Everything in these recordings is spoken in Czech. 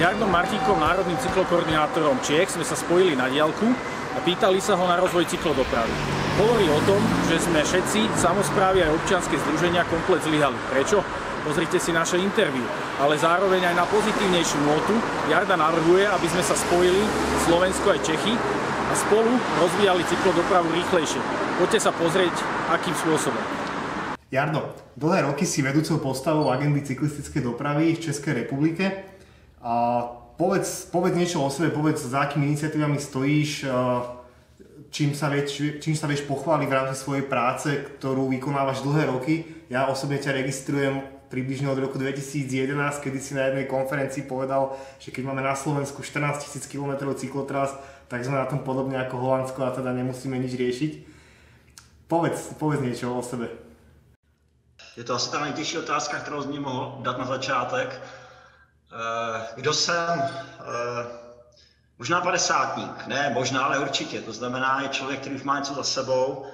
Jardom Martíkom, národným cyklokoordinátorom Čiech, sme sa spojili na diálku a pýtali sa ho na rozvoj cyklodopravy. Hovorí o tom, že sme všetci, samozprávy a občianske združenia komplet zlyhali. Prečo? Pozrite si naše interview. Ale zároveň aj na pozitívnejšiu notu Jarda navrhuje, aby sme sa spojili Slovensko aj Čechy a spolu rozvíjali cyklodopravu rýchlejšie. Poďte sa pozrieť, akým spôsobom. Jardo, dlhé roky si vedúcou postavou agendy cyklistickej dopravy v Českej republike. A povedz, povedz niečo o sebe, povedz, za akými iniciatívami stojíš, čím sa, vieš, čím sa vieš pochváliť v rámci svojej práce, ktorú vykonávaš dlhé roky. Ja osobne ťa registrujem približne od roku 2011, kedy si na jednej konferencii povedal, že keď máme na Slovensku 14 000 km cyklotras, tak sme na tom podobne ako Holandsko a teda nemusíme nič riešiť. Povedz, povedz niečo o sebe. Je to asi ta nejtěžší otázka, kterou z mě mohl dát na začátek. Eh, kdo jsem? Eh, možná padesátník, ne možná, ale určitě. To znamená, je člověk, který už má něco za sebou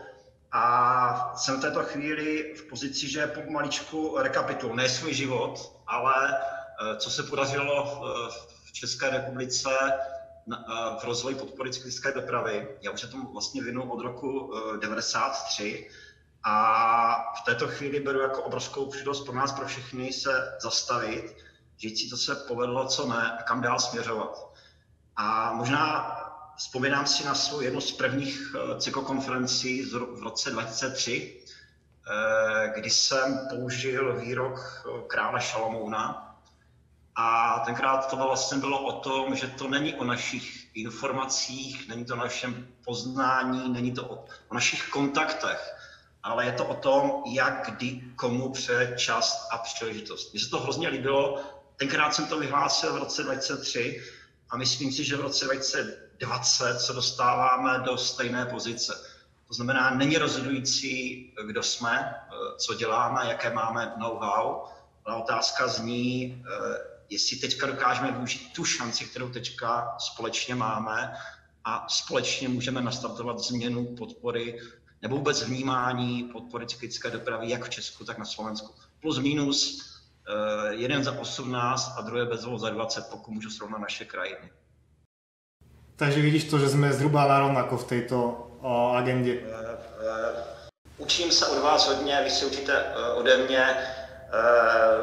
a jsem v této chvíli v pozici, že pomaličku rekapitulu, ne svůj život, ale eh, co se podařilo v České republice v rozvoji podpory cyklistické dopravy. Já už se tomu vlastně vinu od roku 93 a v této chvíli beru jako obrovskou příležitost pro nás, pro všechny se zastavit, říct co se povedlo, co ne a kam dál směřovat. A možná vzpomínám si na svou jednu z prvních eh, cyklokonferencí v roce 2003, eh, kdy jsem použil výrok eh, krále Šalomouna. A tenkrát to vlastně bylo o tom, že to není o našich informacích, není to o našem poznání, není to o, našich kontaktech, ale je to o tom, jak kdy komu pře čas a příležitost. Mně se to hrozně líbilo, tenkrát jsem to vyhlásil v roce 2003 a myslím si, že v roce 2020 se dostáváme do stejné pozice. To znamená, není rozhodující, kdo jsme, co děláme, jaké máme know-how, ale otázka zní, jestli teďka dokážeme využít tu šanci, kterou teďka společně máme a společně můžeme nastartovat změnu podpory nebo vůbec vnímání podpory cyklické dopravy jak v Česku, tak na Slovensku. Plus minus eh, jeden za 18 a druhé bezvol za 20, pokud můžu srovnat naše krajiny. Takže vidíš to, že jsme zhruba narovnako v této agendě. Eh, eh, učím se od vás hodně, vy si učíte ode mě.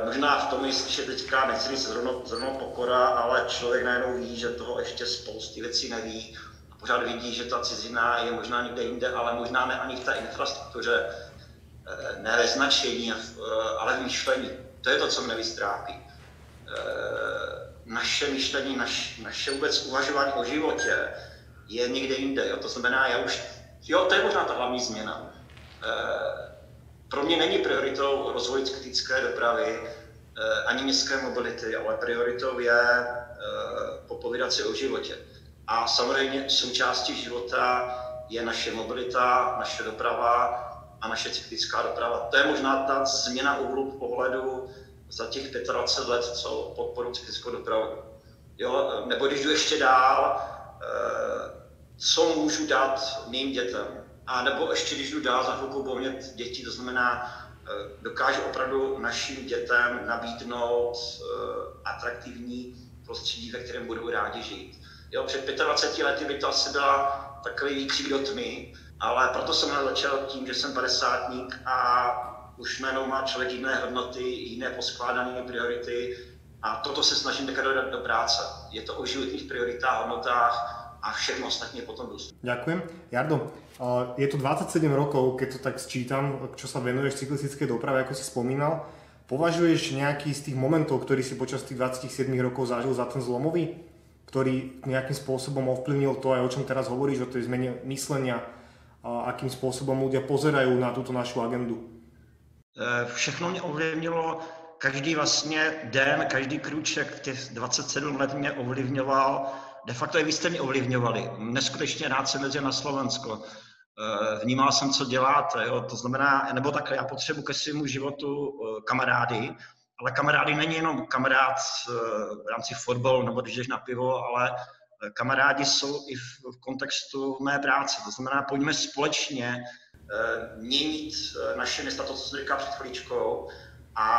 Možná v tom je slyšet teďka, nechci říct zrovna, zrovna pokora, ale člověk najednou ví, že toho ještě spousty věcí neví pořád vidí, že ta cizina je možná někde jinde, ale možná ne ani v té infrastruktuře, eh, ne ve značení, eh, ale v myšlení. To je to, co mě vystrápí. Eh, naše myšlení, naš, naše vůbec uvažování o životě je někde jinde. Jo? To znamená, já už, jo, to je možná ta hlavní změna. Pro mě není prioritou rozvoj kritické dopravy, ani městské mobility, ale prioritou je popovídat si o životě. A samozřejmě součástí života je naše mobilita, naše doprava a naše cyklická doprava. To je možná ta změna úhlu pohledu za těch 25 let, co podporu cyklickou dopravu. Jo, nebo když jdu ještě dál, eh, co můžu dát mým dětem. A nebo ještě když jdu dál, za chvilku mít děti, to znamená, eh, dokážu opravdu našim dětem nabídnout eh, atraktivní prostředí, ve kterém budou rádi žít. Jo, před 25 lety by to asi byla takový výkřik do tmy, ale proto jsem začal tím, že jsem padesátník a už najednou má člověk jiné hodnoty, jiné poskládané priority a toto se snažím také dodat do práce. Je to o životních prioritách, hodnotách a všechno ostatně potom dostupné. Ďakujem. Jardo, je to 27 rokov, keď to tak sčítam, čo sa venuješ cyklistické doprave, ako si spomínal. Považuješ nejaký z tých momentov, ktorý si počas tých 27 rokov zažil za ten zlomový? ktorý nejakým spôsobom ovplyvnil to, aj o čom teraz hovoríš, o tej zmene myslenia, akým spôsobom ľudia pozerajú na túto našu agendu? E, všechno mě ovlivnilo, každý vlastně den, každý krůček těch 27 let mě ovlivňoval, de facto i vy jste mě ovlivňovali. Neskutečně rád jsem na Slovensko. E, vnímal jsem, co děláte, jo? to znamená, nebo takhle, já potřebuji ke svému životu e, kamarády, ale kamarády není jenom kamarád v rámci fotbalu nebo když jdeš na pivo, ale kamarádi jsou i v, v kontextu mé práce. To znamená, pojďme společně eh, měnit naše města, to, co jsem říkal před chvíličkou, A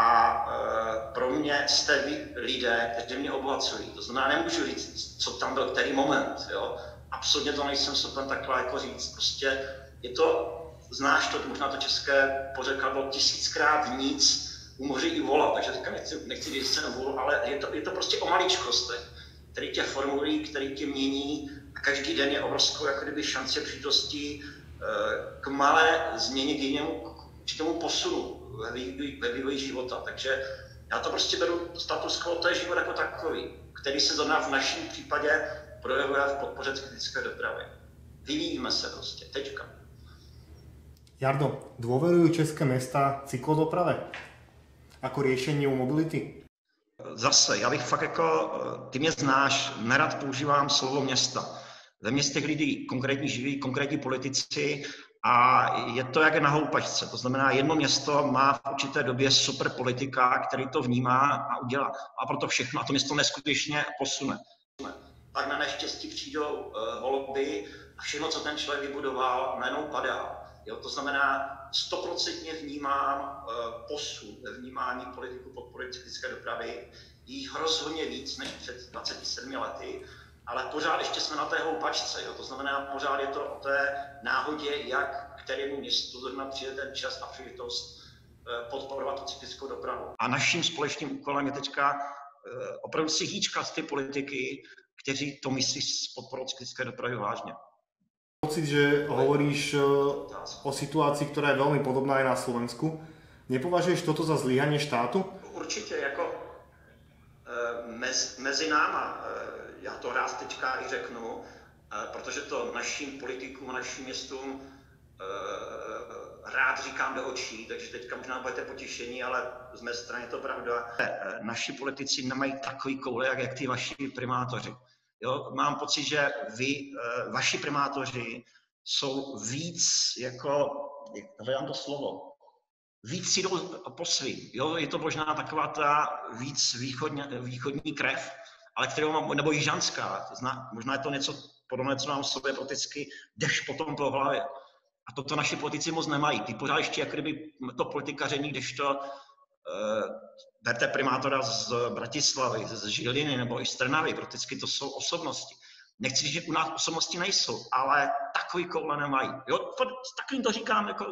pro mě jste vy lidé, kteří mě obohacují. To znamená, nemůžu říct, co tam byl který moment. Jo? Absolutně to nejsem schopen takhle jako říct. Prostě je to, znáš to, možná to české pořekadlo tisíckrát nic, u moře i vola, takže teďka nechci, nechci říct se vol, ale je to, je to prostě o maličkostech, který tě formulují, který tě mění a každý den je obrovskou jako kdyby šance příležitostí eh, k malé změně, k jinému, k určitému posunu ve vývoji, ve vývoji života. Takže já to prostě beru status quo, to je život jako takový, který se zrovna v našem případě projevuje v podpoře kritické dopravy. Vyvíjíme se prostě, teďka. Jardo, dôverujú české mesta cyklodoprave jako řešení mobility? Zase, já bych fakt jako, ty mě znáš, nerad používám slovo města. Ve městech lidí konkrétní živí, konkrétní politici a je to jak na houpačce. To znamená, jedno město má v určité době super politika, který to vnímá a udělá. A proto všechno, a to město neskutečně posune. Pak na neštěstí přijdou uh, volby a všechno, co ten člověk vybudoval, najednou padá. Jo, to znamená, stoprocentně vnímám uh, posun vnímání politiku podpory cyklické dopravy, jí rozhodně víc než před 27 lety, ale pořád ještě jsme na té houpačce. Jo? To znamená, pořád je to o té náhodě, jak kterému městu zrovna přijde ten čas a příležitost uh, podporovat tu cyklickou dopravu. A naším společným úkolem je teďka uh, opravdu si hýčkat ty politiky, kteří to myslí s podporou cyklické dopravy vážně pocit, že hovoríš eh, o situácii, ktorá je veľmi podobná aj na Slovensku. Nepovažuješ toto za zlyhanie štátu? Určitě, jako eh, mez, mezi náma, eh, já to rád teďka i řeknu, protože to našim politikům, našim městům rád říkám do očí, takže teďka možná budete potěšení, ale z mé strany je to pravda. Naši politici nemají takový koule, jak, jak ty vaši primátoři. Jo, mám pocit, že vy, eh, vaši primátoři jsou víc jako, hledám to slovo, víc si jdou po svým. Jo? Je to možná taková ta víc východně, východní krev, ale kterou mám, nebo jižanská. Zna, možná je to něco podobné, co mám v sobě politicky, jdeš potom po hlavě. A toto naši politici moc nemají. Ty pořád ještě jako kdyby to politikaření, když to Berte primátora z Bratislavy, z Žiliny nebo i z Trnavy, prakticky to jsou osobnosti. Nechci že u nás osobnosti nejsou, ale takový koule nemají. Jo, to, takovým to říkám jako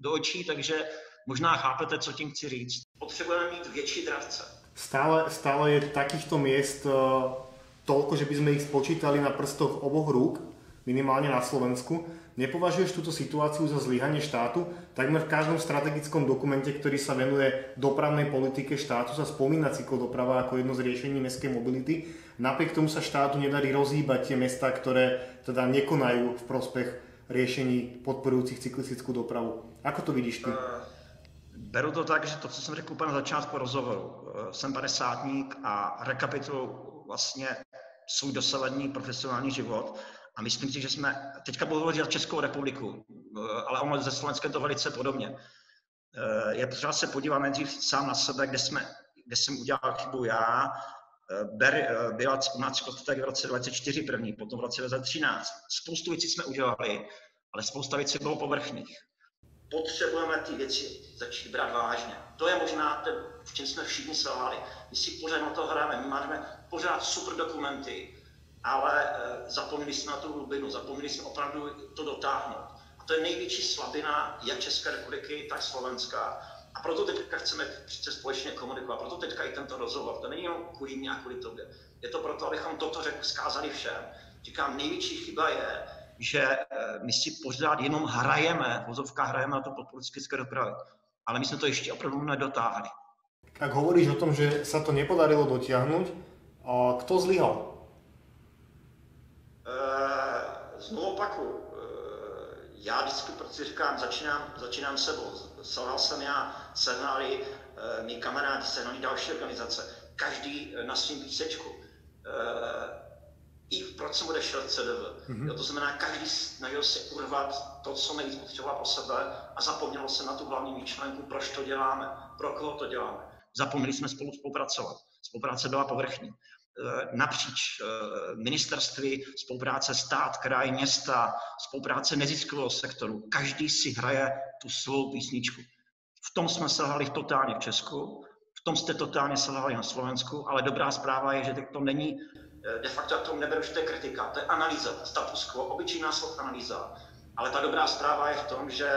do očí, takže možná chápete, co tím chci říct. Potřebujeme mít větší dravce. Stále, stále je takýchto miest uh, toľko, že by sme ich spočítali na prstoch oboch rúk, minimálne na Slovensku. Nepovažuješ túto situáciu za zlyhanie štátu? Takmer v každom strategickom dokumente, ktorý sa venuje dopravnej politike štátu, sa spomína cyklodoprava ako jedno z riešení mestskej mobility. Napriek tomu sa štátu nedarí rozhýbať tie mesta, ktoré teda nekonajú v prospech riešení podporujúcich cyklistickú dopravu. Ako to vidíš ty? Uh, beru to tak, že to, co jsem řekl úplně na začátku rozhovoru, uh, jsem padesátník a rekapituluji vlastně svůj dosavadní profesionální život a myslím si, že jsme, teďka budu hovořit za Českou republiku, eh, ale ono ze Slovenska to velice podobně. Eh, je potřeba se podívat nejdřív sám na sebe, kde, jsme, kde jsem udělal chybu já. Ber, byla u nás tak v roce 2024 první, potom v roce 2013. Spoustu věcí jsme udělali, ale spousta věcí bylo povrchních. Potřebujeme ty věci začít brát vážně. To je možná ten, v čem jsme všichni selhali. My si pořád na to hrajeme, my máme pořád super dokumenty, ale eh, zapomněli jsme na tu hlubinu, zapomněli jsme opravdu to dotáhnout. A to je největší slabina jak České republiky, tak Slovenska. A proto teďka chceme přece společně komunikovat, proto teďka i tento rozhovor. To není jenom kvůli mě a kvůli tobě. Je to proto, abychom toto řekli, zkázali všem. Říkám, největší chyba je, že eh, my si pořád jenom hrajeme, vozovka hrajeme na to podporu dopravy. Ale my jsme to ještě opravdu nedotáhli. Tak hovoríš o tom, že sa to nepodarilo dotiahnuť, kto zlyhal? Znovu opaku, eh, já vždycky prostě říkám, začínám, začínám sebou. Selhal jsem já, sehnali eh, mý kamarádi, sehnali další organizace. Každý eh, na svým písečku. I proč jsem odešel CDV. Mm-hmm. Jo, to znamená, každý snažil se urvat to, co nejvíc potřeboval po sebe a zapomnělo se na tu hlavní myšlenku, proč to děláme, pro koho to děláme. Zapomněli jsme spolu spolupracovat. Spolupráce byla povrchní. Eh, napříč eh, ministerství, spolupráce stát, kraj, města, spolupráce neziskového sektoru. Každý si hraje tu svou písničku. V tom jsme selhali totálně v Česku, v tom jste totálně selhali na Slovensku, ale dobrá zpráva je, že to není, eh, de facto to neberu, že to je kritika, to je analýza, status quo, obyčejná slov analýza. Ale ta dobrá zpráva je v tom, že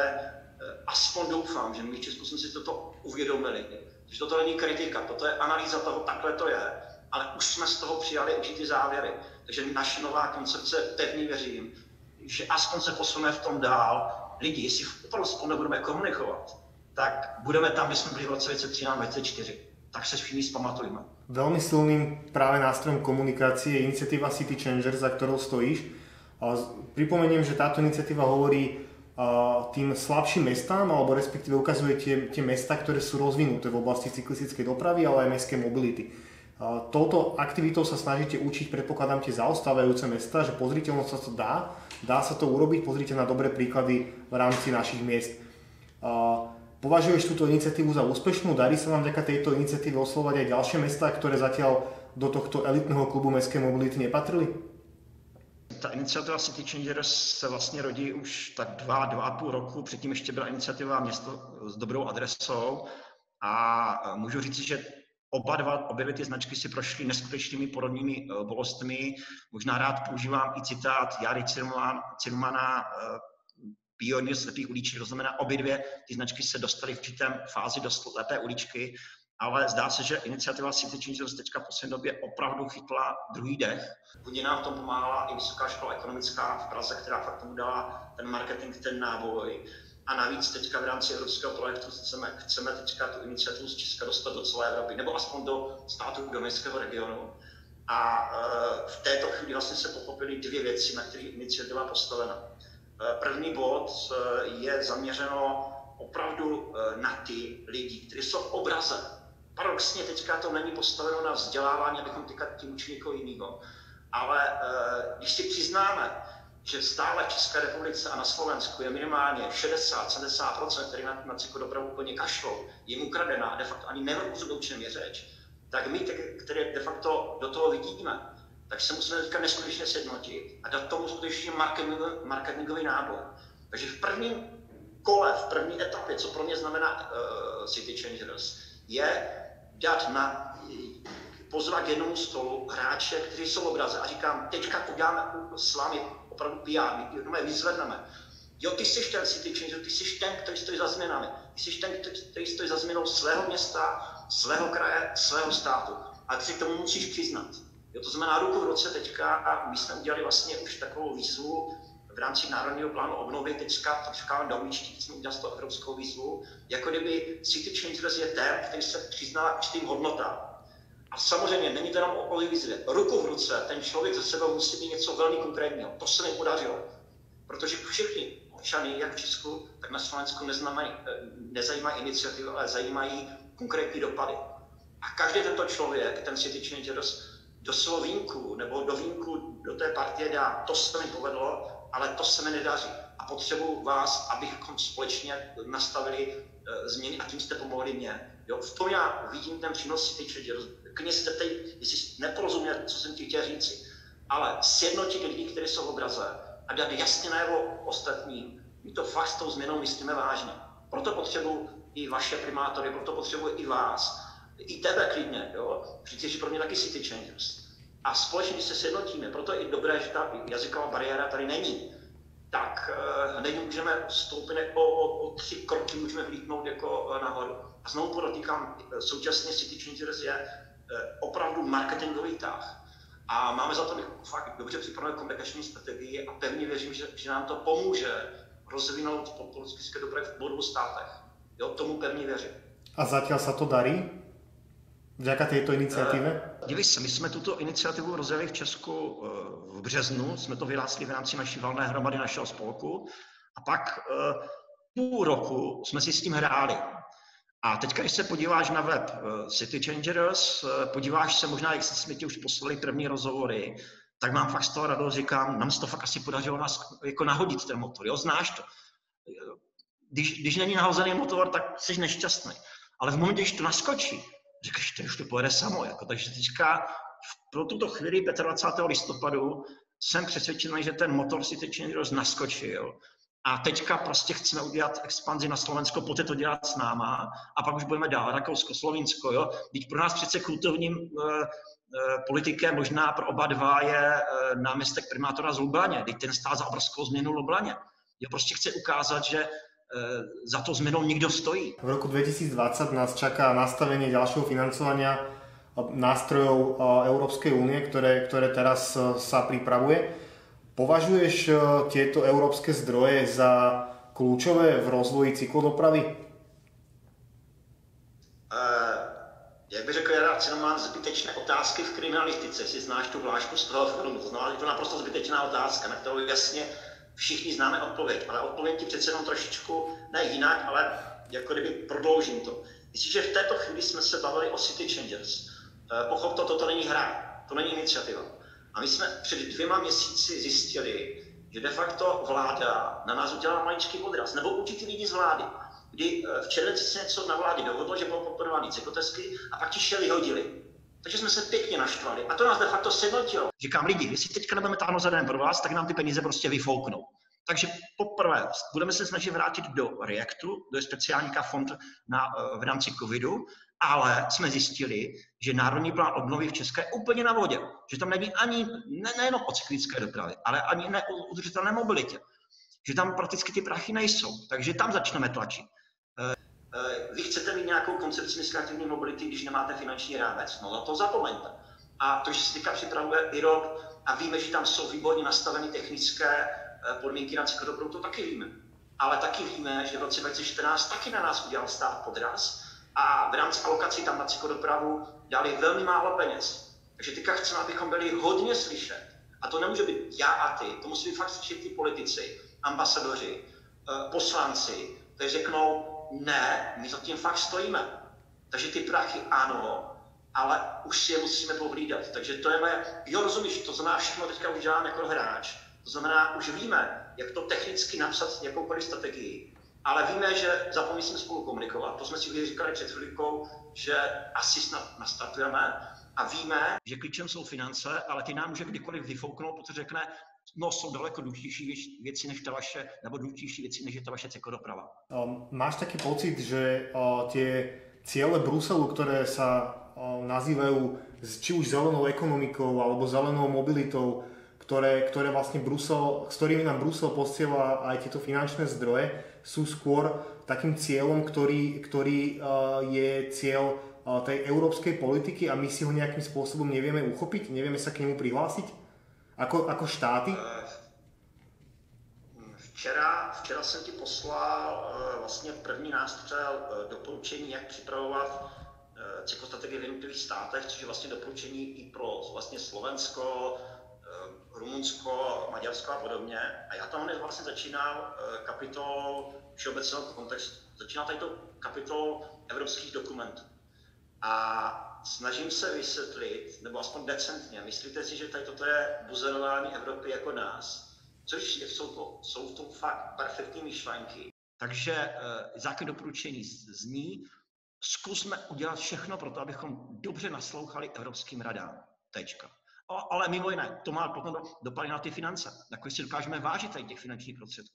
aspoň doufám, že my v Česku jsme si toto uvědomili, že toto není kritika, toto je analýza toho, takhle to je, ale už jsme z toho přijali určitý závěry. Takže naše nová koncepce, pevně věřím, že aspoň se posuneme v tom dál. Lidi, jestli opravdu spolu nebudeme komunikovat, tak budeme tam, kde jsme byli v roce 2013-2004. Tak se všichni zpamatujeme. Velmi silným právě nástrojem komunikácie je iniciatíva City Changer, za ktorou stojíš. Pripomeniem, že táto iniciatíva hovorí tým slabším mestám, alebo respektíve ukazuje tie, tie mesta, ktoré sú rozvinuté v oblasti cyklistickej dopravy, ale aj mestskej mobility. Touto aktivitou sa snažíte učiť, predpokladám, tie zaostávajúce mesta, že pozriteľnosť sa to dá, dá sa to urobiť, pozrite na dobré príklady v rámci našich miest. Považuješ túto iniciatívu za úspešnú? Darí sa vám vďaka tejto iniciatíve oslovať aj ďalšie mesta, ktoré zatiaľ do tohto elitného klubu mestskej mobility nepatrili? ta iniciativa City Changers se vlastně rodí už tak dva, dva a půl roku. Předtím ještě byla iniciativa Město s dobrou adresou a můžu říct, že oba dva, obě ty značky si prošly neskutečnými porodními eh, bolostmi. Možná rád používám i citát Jary Cirmana, eh, pionýr slepých uliček, to znamená obě dvě ty značky se dostaly v určitém fázi do slepé uličky ale zdá se, že iniciativa City Changers teďka v poslední době opravdu chytla druhý dech. Hodně nám v tom pomáhala i Vysoká škola ekonomická v Praze, která fakt tomu dala ten marketing, ten náboj. A navíc teďka v rámci evropského projektu chceme, chceme teďka tu iniciativu z Česka dostat do celé Evropy, nebo aspoň do států do městského regionu. A e, v této chvíli vlastně se pochopily dvě věci, na kterých iniciativa postavena. E, první bod e, je zaměřeno opravdu na ty lidi, kteří jsou v obraze paradoxně teďka to není postaveno na vzdělávání, abychom teďka tím učili jiného. Ale když si přiznáme, že stále v České republice a na Slovensku je minimálně 60-70%, který na, na cyklodopravu úplně kašlou, jim ukradená a de facto ani nerozumí, o čem je řeč, tak my, které de facto do toho vidíme, tak se musíme teďka neskutečně sjednotit a dát tomu skutečně marketingový, marketingový nábor. Takže v prvním kole, v první etapě, co pro mě znamená uh, City Changers, je dát na, pozvat k jednomu stolu hráče, kteří jsou obraze a říkám, teďka uděláme s vámi opravdu PR, my vyzvedneme. Jo, ty jsi ten city changer, ty jsi ten, který stojí za změnami. Ty jsi ten, který stojí za změnou svého města, svého kraje, svého státu. A ty si k tomu musíš přiznat. Jo, to znamená ruku v roce teďka a my jsme udělali vlastně už takovou výzvu v rámci Národního plánu obnovy teďka troška domíčtí, jsme udělali to evropskou výzvu, jako kdyby City Changers je ten, který se přizná k tím hodnotám. A samozřejmě není to jenom o výzvě. Ruku v ruce ten člověk za sebou musí mít něco velmi konkrétního. To se mi podařilo. Protože všichni občany, jak v Česku, tak na Slovensku neznamají, nezajímají iniciativy, ale zajímají konkrétní dopady. A každý tento člověk, ten City Changers, do slovínku nebo do vínku do té partie dá, to se mi povedlo, ale to se mi nedaří. A potřebuji vás, abychom společně nastavili uh, změny a tím jste pomohli mě. Jo, v tom já vidím ten přínos City Changers. Klidně jste teď, jestli neporozuměl, co jsem ti chtěl říci, ale sjednotit lidi, kteří jsou v obraze a dát jasně najevo ostatním, my to fakt s tou změnou myslíme vážně. Proto potřebuji i vaše primátory, proto potřebuji i vás, i tebe klidně, jo. Přeci pro mě taky City Changers a společně, se sjednotíme, proto je i dobré, že ta jazyková bariéra tady není, tak uh, není můžeme stoupit o, o, o tři kroky, můžeme vlítnout jako uh, nahoru. A znovu podotýkám, uh, současně City Changers je uh, opravdu marketingový tah. A máme za to fakt dobře připravenou komunikační strategii a pevně věřím, že, že nám to pomůže rozvinout politické dopravy v obou státech. Jo, tomu pevně věřím. A zatím se to darí? Vďaka této iniciativě? Dívej se, my jsme tuto iniciativu rozjeli v Česku v březnu, jsme to vyhlásili v rámci naší valné hromady našeho spolku a pak půl roku jsme si s tím hráli. A teď, když se podíváš na web eh, City Changers, podíváš se možná, jak jsme ti už poslali první rozhovory, tak mám fakt z toho radost, říkám, nám se to fakt asi podařilo nás jako nahodit ten motor, jo, znáš to. Když, když není nahozený motor, tak jsi nešťastný. Ale v momentě, když to naskočí, říkáš, to už to pojede samo. Jako. Takže teďka pro tuto chvíli 25. listopadu jsem přesvědčený, že ten motor si teď naskočil A teďka prostě chceme udělat expanzi na Slovensko, poté to dělat s náma a pak už budeme dál. Rakousko, Slovinsko, jo. Teď pro nás přece kultovním uh, politikem, možná pro oba dva, je uh, náměstek primátora z Lubaně. Teď ten stál za obrovskou změnu Lubaně. Jo, prostě chce ukázat, že za to zmenou nikdo stojí. V roku 2020 nás čaká nastavenie ďalšieho financovania nástrojov Európskej únie, ktoré, ktoré teraz sa pripravuje. Považuješ eh, tieto európske zdroje za kľúčové v rozvoji cyklodopravy? Uh, jak by řekl Jará Cinnamán, zbytečné otázky v kriminalistice, jestli znáš tu hlášku z toho filmu. To znamená, že to je naprosto zbytečná otázka, na kterou jasně všichni známe odpověď, ale odpovím ti přece jenom trošičku, ne jinak, ale jako kdyby prodloužím to. Myslím, že v této chvíli jsme se bavili o City Changers. Eh, pochop to, toto není hra, to není iniciativa. A my jsme před dvěma měsíci zjistili, že de facto vláda na nás udělala maličký odraz, nebo určitý lidi z vlády, kdy eh, v červenci se něco na vládě dohodlo, že budou podporovaný cyklotesky a pak ti šeli hodili. Takže jsme se pěkně naštvali. A to nás de facto sjednotilo. Říkám lidi, jestli teďka nebudeme táhnout za pro vás, tak nám ty peníze prostě vyfouknou. Takže poprvé budeme se snažit vrátit do Reactu, do speciálníka fond na, eh, v rámci covidu, ale jsme zjistili, že Národní plán obnovy v České je úplně na vodě. Že tam není ani, ne, nejenom o cyklické dopravě, ale ani ne o udržitelné mobilitě. Že tam prakticky ty prachy nejsou. Takže tam začneme tlačit. Eh, eh, vy chcete mít nějakou koncepci kreativní mobility, když nemáte finanční rámec? No na to zapomeňte. A to, že se teďka připravuje IROP a víme, že tam jsou výborně nastaveny technické eh, podmínky na cyklodopravu, to taky víme. Ale taky víme, že v roce 2014 taky na nás udělal stát podraz a v rámci alokací tam na cyklodopravu dali velmi málo peněz. Takže teďka chceme, abychom byli hodně slyšet. A to nemůže být já a ty, to musí být fakt slyšet ty politici, ambasadoři, eh, poslanci, kteří řeknou, ne, my za tím fakt stojíme. Takže ty prachy ano, ale už si je musíme pohlídat. Takže to je moje, jo rozumíš, to znamená všechno teďka už dělám jako hráč. To znamená, už víme, jak to technicky napsat jakoukoliv strategii ale víme, že zapomněli spolu komunikovat. To jsme si říkali před chvilkou, že asi snad nastartujeme a víme, že klíčem jsou finance, ale ty nám může kdykoliv vyfouknout, protože řekne, no jsou daleko důležitější věci než ta vaše, nebo důležitější věci než je ta vaše cyklodoprava. Um, máš taký pocit, že uh, tie ciele Bruselu, ktoré sa uh, nazývajú či už zelenou ekonomikou alebo zelenou mobilitou, ktoré, ktoré vlastne Brusel, s ktorými nám Brusel posiela aj tieto finančné zdroje, sú skôr takým cieľom, ktorý, ktorý uh, je cieľ uh, tej európskej politiky a my si ho nejakým spôsobom nevieme uchopiť, nevieme sa k nemu prihlásiť ako, ako štáty? Eh, včera, včera jsem ti poslal vlastně první nástřel doporučení, jak připravovat cyklostrategii v jednotlivých státech, což je vlastně doporučení i pro vlastně Slovensko, Rumunsko, Maďarsko a podobně. A já tam vlastně začínal eh, kapitol všeobecného kontextu. Začíná tady to kapitol evropských dokumentů. A snažím se vysvětlit, nebo aspoň decentně, myslíte si, že tady toto je buzerování Evropy jako nás? Což jsou, to, jsou to fakt perfektní myšlenky. Takže e, základ doporučení zní, zkusme udělat všechno pro to, abychom dobře naslouchali Evropským radám. Tečka. Ale mimo jiné, to má potom dopady na ty finance. Ako si dokážeme vážiť aj těch finančních prostředků.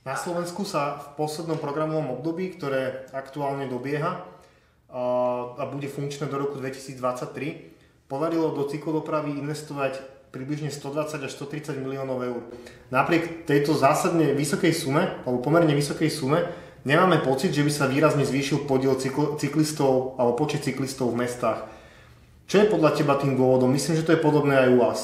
Na Slovensku sa v poslednom programovom období, ktoré aktuálne dobieha a bude funkčné do roku 2023, podarilo do cyklodopravy investovať približne 120 až 130 miliónov eur. Napriek tejto zásadne vysokej sume, alebo pomerne vysokej sume, nemáme pocit, že by sa výrazne zvýšil podiel cyklistov alebo počet cyklistov v mestách. Čo je podľa teba tým dôvodom? Myslím, že to je podobné aj u vás.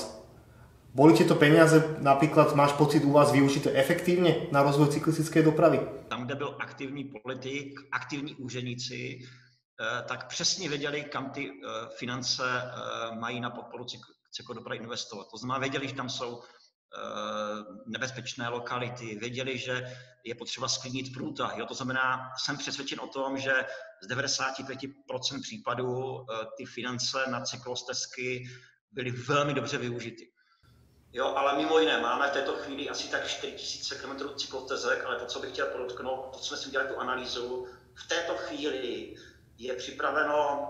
Boli tieto peniaze, napríklad máš pocit u vás využité efektívne na rozvoj cyklistickej dopravy? Tam, kde byl aktivní politik, aktivní úředníci, eh, tak přesně věděli, kam ty eh, finance eh, mají na podporu cyklodopravy investovat. To znamená, věděli, že tam jsou nebezpečné lokality, věděli, že je potřeba sklidnit průtah. Jo? To znamená, jsem přesvědčen o tom, že z 95% případů eh, ty finance na cyklostezky byly velmi dobře využity. Jo, ale mimo jiné, máme v této chvíli asi tak 4000 km cyklostezek, ale to, co bych chtěl podotknout, to, co jsme si udělali tu analýzu, v této chvíli je připraveno,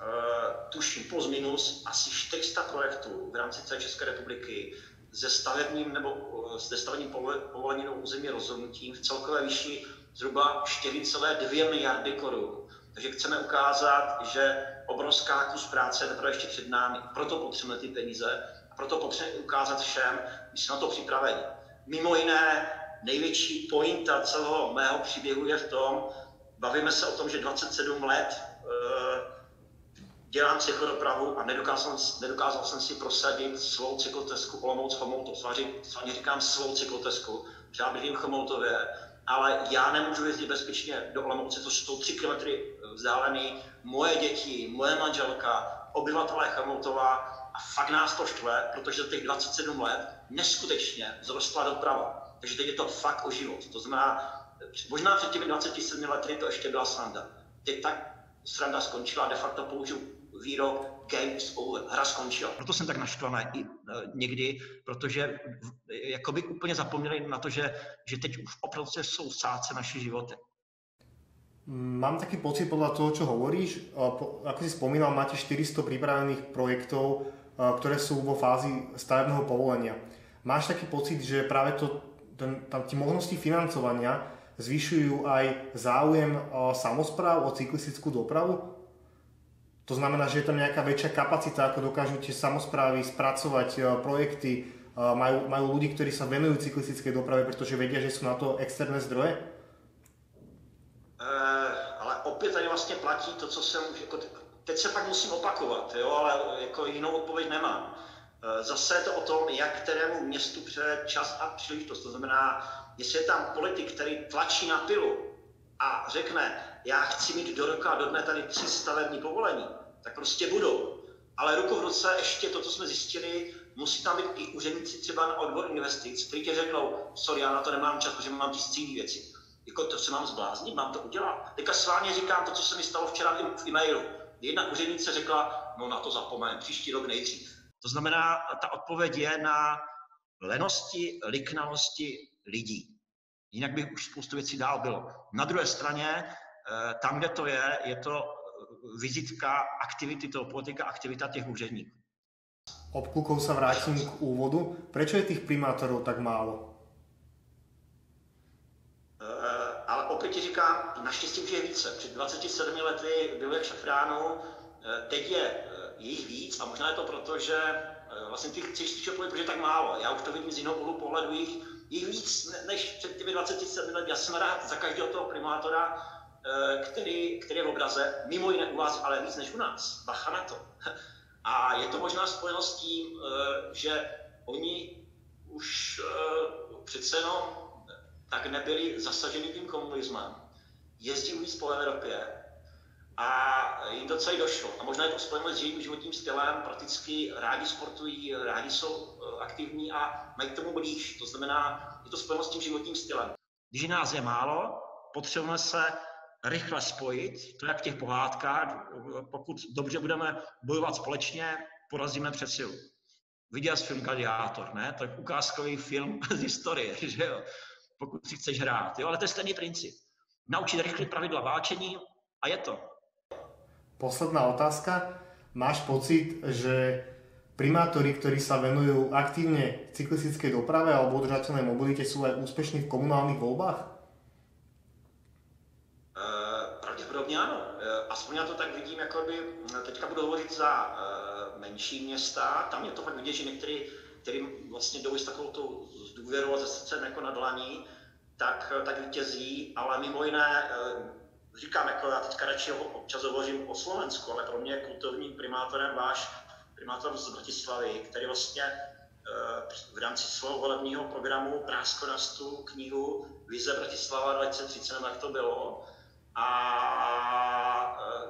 uh, tuším plus minus, asi 400 projektů v rámci celé České republiky se stavebním nebo se stavebním povolením území rozhodnutím v celkové výši zhruba 4,2 miliardy korun. Takže chceme ukázat, že obrovská kus práce je teprve ještě před námi. Proto potřebujeme ty peníze a proto potřebujeme ukázat všem, že jsme na to připraveni. Mimo jiné, největší pointa celého mého příběhu je v tom, bavíme se o tom, že 27 let uh, dělám cyklodopravu a nedokázal, nedokázal jsem si prosadit svou cyklotesku Olomouc Chomoutov. Sváně říkám svou cyklotesku, že já bydlím v Chomoutově, ale já nemůžu jezdit bezpečně do Olomouce, to jsou 3 km vzdálený. Moje děti, moje manželka, obyvatelé Chomoutova a fakt nás to štve, protože za těch 27 let neskutečně zrostla doprava. Takže teď je to fakt o život. To znamená, možná před těmi 27 lety to ještě byla sranda. Teď tak sranda skončila, de facto použiju výrok game is over, hra skončila. Proto jsem tak naštvaný i e, někdy, protože jakoby úplně zapomněli na to, že, že teď už opravdu jsou sáce naše životy. Mám taký pocit podľa toho, čo hovoríš, ako si spomínal, máte 400 pripravených projektov, ktoré sú vo fázi stavebného povolenia. Máš taký pocit, že práve to, ten, tam tie možnosti financovania zvyšujú aj záujem samozpráv o cyklistickú dopravu? To znamená, že je tam nejaká väčšia kapacita, ako dokážu tie samozprávy spracovať e, projekty, majú, majú ľudí, ktorí sa venujú cyklistickej doprave, pretože vedia, že sú na to externé zdroje? Uh, ale opět tady vlastně platí to, co jsem, jako, teď se pak musím opakovat, jo, ale jako jinou odpověď nemám. Zase je to o tom, jak kterému městu přeje čas a příležitost. To znamená, jestli je tam politik, který tlačí na pilu a řekne, já chci mít do roka do dne tady tři stavební povolení, tak prostě budou. Ale ruku v ruce ještě to, co jsme zjistili, musí tam být i úředníci třeba na odbor investic, kteří ti řeknou, sorry, já na to nemám čas, protože mám tisíc jiných věcí. Jako to se mám zbláznit, mám to udělat. Teďka s vámi říkám to, co se mi stalo včera v e-mailu. Jedna úřednice řekla, no na to zapomeň, příští rok nejdřív. To znamená, ta odpověď je na lenosti, liknavosti lidí. Jinak by už spoustu věcí dál bylo. Na druhé straně Eh, tam, kde to je, je to eh, vizitka aktivity toho politika, aktivita těch úředníků. Obklukou sa vrátim k úvodu. Prečo je tých primátorov tak málo? Uh, ale opět ti říkám, naštěstí už je více. Před 27 lety bylo jak šafránu, teď je jich víc a možná je to proto, že vlastně ty chceš spíš odpovědět, protože tak málo. Já už to vidím z jiného úhlu pohledu, jich, jich víc než před těmi 27 lety. Já jsem rád za každého toho primátora, Eh, který, který je v obraze, mimo jiné u vás, ale víc než u nás. Bacha na to. A je to možná spojeno s tím, eh, že oni už eh, přece jenom tak nebyli zasaženi tím komunismem. Jezdí víc po Evropě a jim to celé došlo. A možná je to spojeno s jejím životním stylem, prakticky rádi sportují, rádi jsou aktivní a mají k tomu blíž. To znamená, je to spojeno s tím životním stylem. Když nás je málo, potřebujeme se rychle spojit, to jak v těch pohádkách, pokud dobře budeme bojovat společně, porazíme přesilu. Viděl jsi film Gladiátor, ne? To je ukázkový film z historie, že jo? Pokud si chceš hrát, jo? Ale to je stejný princip. Naučit rychle pravidla váčení a je to. Posledná otázka. Máš pocit, že primátori, ktorí sa venujú aktívne cyklistickej doprave alebo udržateľnej mobilite, sú aj úspešní v komunálnych voľbách? pravděpodobně ano. E, aspoň já to tak vidím, jako by teďka budu hovořit za e, menší města, tam je to fakt vidět, že některý, kterým vlastně jdou s takovou tou důvěrou a srdcem jako na dlaní, tak, tak vítězí, ale mimo jiné, říkám, jako já teďka radši občas hovořím o Slovensku, ale pro mě je kulturním primátorem váš primátor z Bratislavy, který vlastně v rámci svého volebního programu prásko na stůl knihu Vize Bratislava 2030, jak to bylo, a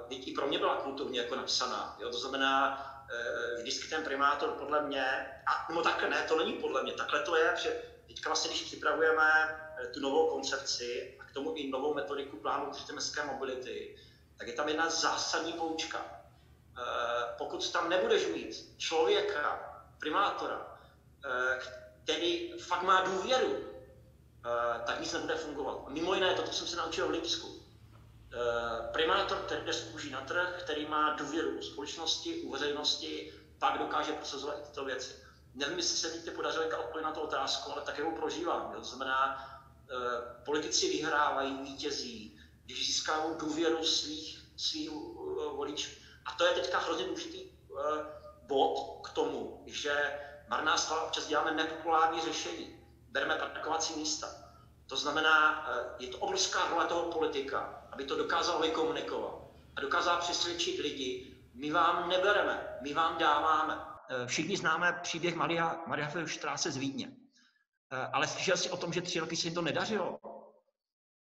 teď i pro mě byla kulturně jako napsaná. Jo? To znamená, e, vždycky ten primátor podle mě, a no takhle ne, to není podle mě, takhle to je, že teďka vlastně, když připravujeme tu novou koncepci a k tomu i novou metodiku plánu městské mobility, tak je tam jedna zásadní poučka. E, pokud tam nebudeš mít člověka, primátora, který fakt má důvěru, tak nic nebude fungovat. Mimo jiné, toto jsem se naučil v Lipsku Eh, primátor, který z kůží na trh, který má důvěru u společnosti, u veřejnosti, pak dokáže prosazovat tyto věci. nevím, jestli se mi podařilo odpovědět na tu otázku, ale tak ho prožívám. To znamená, eh, politici vyhrávají, vítězí, když získávají důvěru svých, svých uh, voličů. A to je teďka hrozně důležitý uh, bod k tomu, že marná slava občas děláme nepopulární řešení. Bereme parkovací místa. To znamená, je to obrovská role toho politika, aby to dokázal vykomunikovat a dokázal přesvědčit lidi, my vám nebereme, my vám dáváme. Všichni známe příběh Maria, Maria Štráse z Vídně. Ale slyšel jsi o tom, že tři roky se jim to nedařilo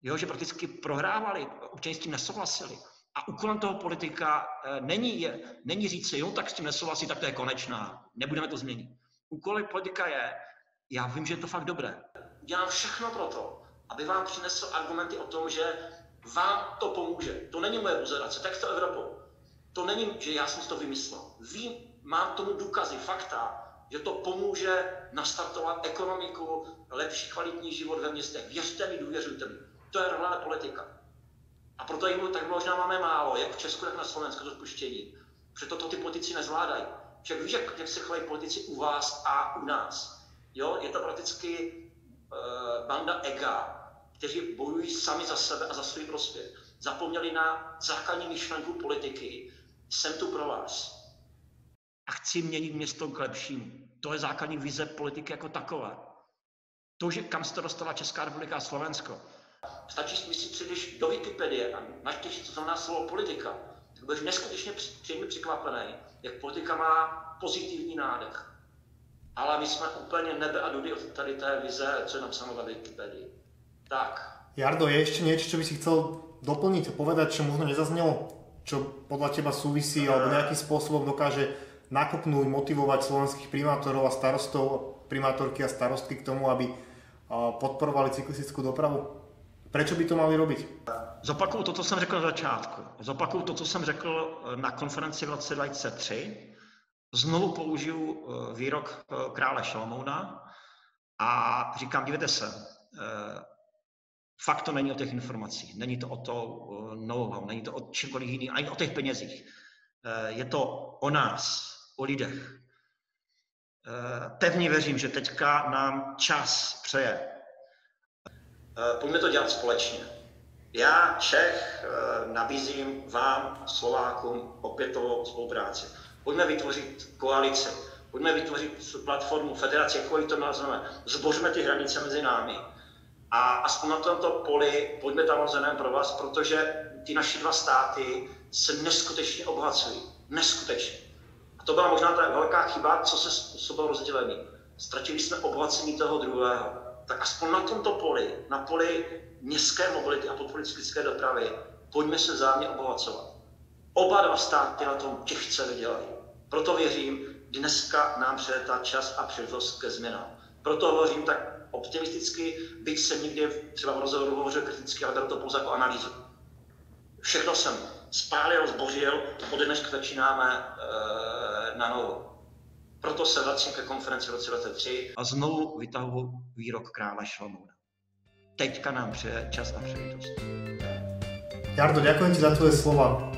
jo, že prakticky prohrávali, občané s tím nesouhlasili. A úkolem toho politika e, není, je, není říct si, jo, tak s tím nesouhlasí, tak to je konečná, nebudeme to změnit. Úkol politika je, já vím, že je to fakt dobré. Dělám všechno pro to, aby vám přinesl argumenty o tom, že vám to pomůže. To není moje buzerace, tak to Evropou. To není, že já jsem si to vymyslel. Vím, mám tomu důkazy, fakta, že to pomůže nastartovat ekonomiku, lepší kvalitní život ve městech. Věřte mi, důvěřujte mi. To je role politika. A proto jim tak možná máme málo, jak v Česku, tak na Slovensku, odpuštění. Proto to ty politici nezvládají. Však víš, jak, jak se chovají politici u vás a u nás. Jo, je to prakticky uh, banda ega, kteří bojují sami za sebe a za svůj prospěch. Zapomněli na základní myšlenku politiky. Jsem tu pro vás. A chci měnit město k lepšímu. To je základní vize politiky jako takové. To, že kam se to dostala Česká republika a Slovensko, Stačí si přijdeš do Wikipedie a naštěš, co znamená slovo politika, tak budeš neskutečně příjemně překvapený, jak politika má pozitivní nádech. Ale my jsme úplně nebe a dudy od tady té vize, co je napsáno ve Wikipedii. Tak. Jardo, je ešte niečo, čo by si chcel doplniť a povedať, čo možno nezaznelo, čo podľa teba súvisí alebo nejakým spôsobom dokáže nakopnúť, motivovať slovenských primátorov a starostov, primátorky a starostky k tomu, aby podporovali cyklistickú dopravu? Proč by to mali robiť? Zopakuju to, co jsem řekl na začátku. Zopakuju to, co jsem řekl eh, na konferenci v roce 2003. Znovu použiju eh, výrok eh, krále Šalomouna a říkám, dívejte se, fakt to není o těch informacích, není to o to know není to o čemkoliv jiný, ani o těch penězích. Je to o nás, o lidech. Pevně věřím, že teďka nám čas přeje Eh, pojďme to dělat společně. Já, Čech, eh, nabízím vám, Slovákům, opětovou spolupráci. Pojďme vytvořit koalici, pojďme vytvořit platformu, federaci, jakkoliv to nazveme. Zbořme ty hranice mezi námi. A aspoň na tomto poli pojďme tam rozeném pro vás, protože ty naše dva státy se neskutečně obohacují. Neskutečně. A to byla možná ta velká chyba, co se způsobilo rozdělení. Ztratili jsme obohacení toho druhého tak aspoň na tomto poli, na poli městské mobility a cyklické dopravy, pojďme se vzájemně obohacovat. Oba dva státy na tom těžce vydělají. Proto věřím, dneska nám přijde čas a příležitost ke změnám. Proto hovořím tak optimisticky, byť jsem někdy třeba v rozhovoru hovořil kriticky, ale beru to pouze jako analýzu. Všechno jsem spálil, zbořil, od dneška začínáme e, na novo. Proto se vracím ke konferenci v roce 2023 a znovu vytahuji výrok krále Šalomouna. Teďka nám přeje čas a příležitost. Jardo, ďakujem ti za tvoje slova.